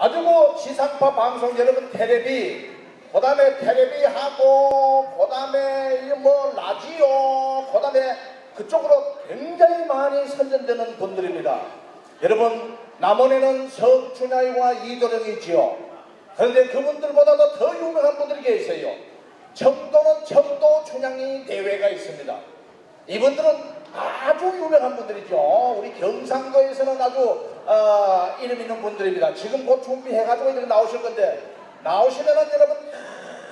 아주 그 지상파 방송 여러분 테레비 그 다음에 테레비하고 그 다음에 이뭐 라디오 그 다음에 그쪽으로 굉장히 많이 선전되는 분들입니다. 여러분 남원에는 석춘하이와 이도령이 있지요. 그런데 그분들보다도 더 유명한 분들이 계세요. 청도는 청도 춘향이 대회가 있습니다. 이분들은 아주 유명한 분들이죠. 우리 경상도에서는 아주 어, 이름 있는 분들입니다. 지금 곧 준비해가지고 이렇게 나오실 건데 나오시면은 여러분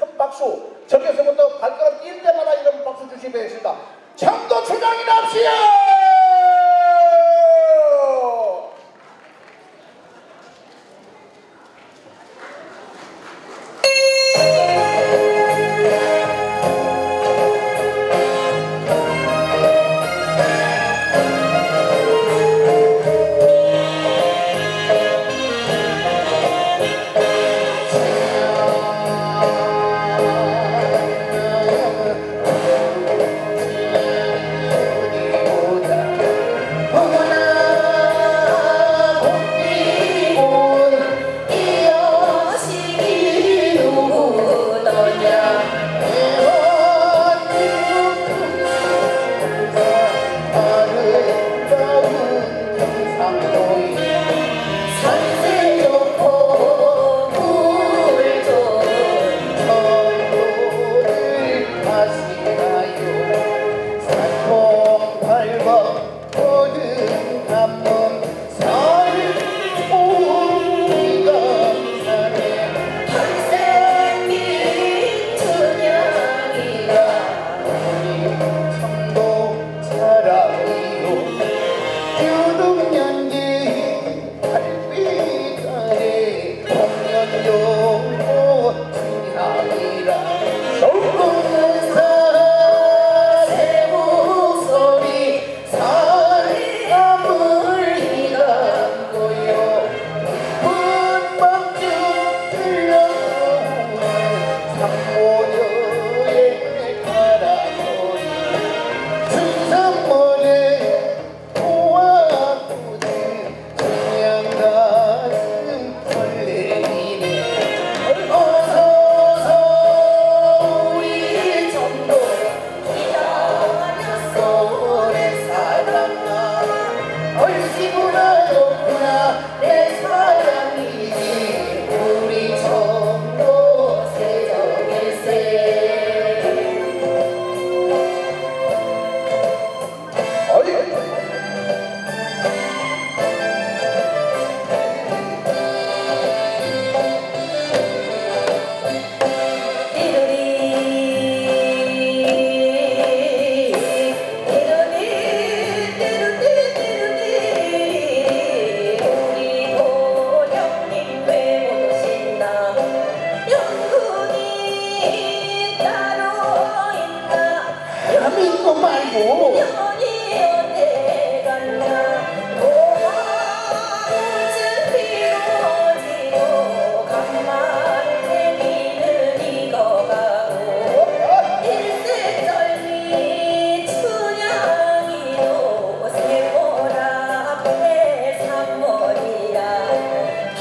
큰 박수 저기서부터 발가락 뛸 때마다 이런 박수 주시면 되겠습니다. 청도! 도령님만 기다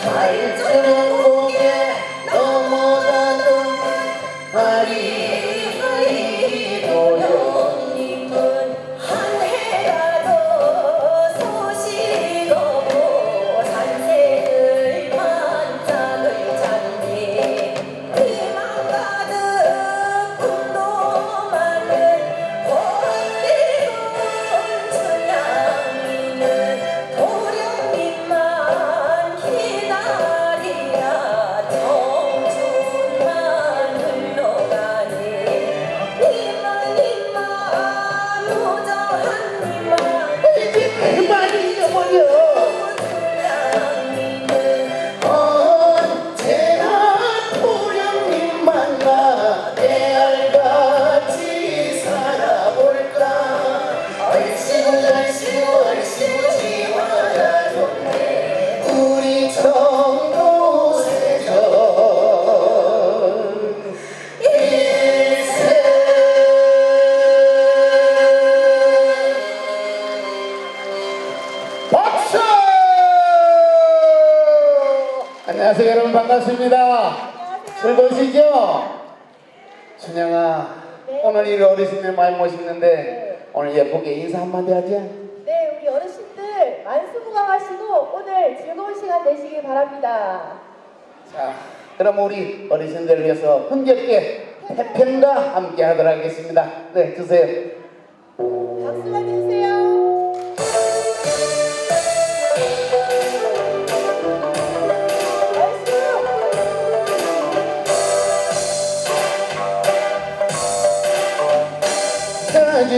爱的滋味。 안녕하세요 여러분 반갑습니다. 즐거우시죠? 준영아 네. 오늘 이 어르신들 많이 모시는데 오늘 예쁘게 인사 한마디 하자. 네, 우리 어르신들 만수무강하시고 오늘 즐거운 시간 되시길 바랍니다. 자 그럼 우리 어르신들을 위해서 흥겹게 태평가 함께 하도록 하겠습니다. 네 주세요.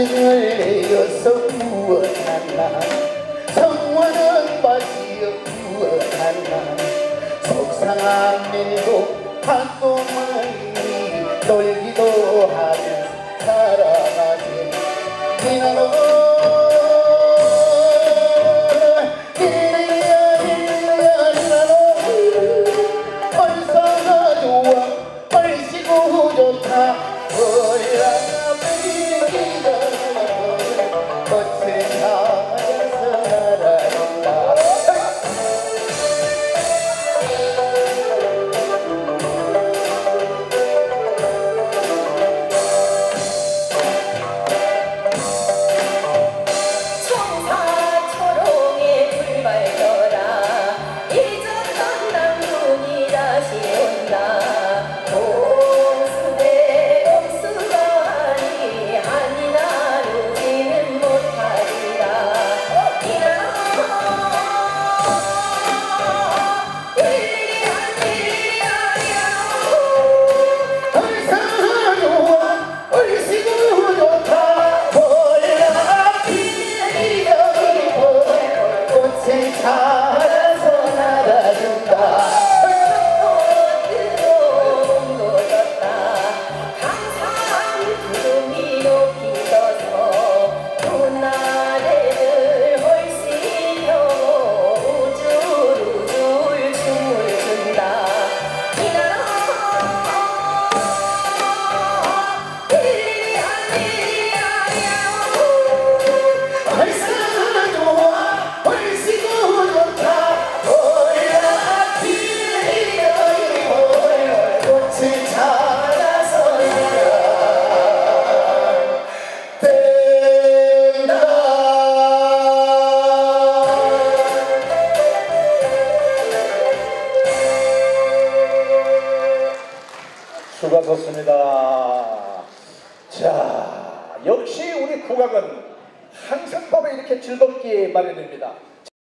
사진을 내어서 무엇하나? 성원은 마시어 무엇하나? 속상한 일도 한도 꽃 수고하셨습니다. 자, 역시 우리 국악은 항상 밤에 이렇게 즐겁게 마련됩니다.